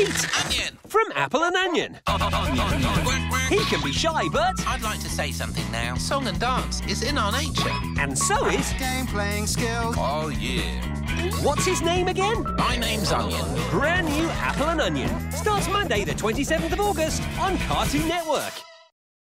Pete Onion! from Apple and Onion. Oh, oh, oh, he can be shy, but I'd like to say something now. Song and dance is in our nature. and so is Game playing skills. Oh, yeah. what's his name again? My name's Onion. Brand new Apple and Onion starts Monday, the 27th of August on Cartoon Network.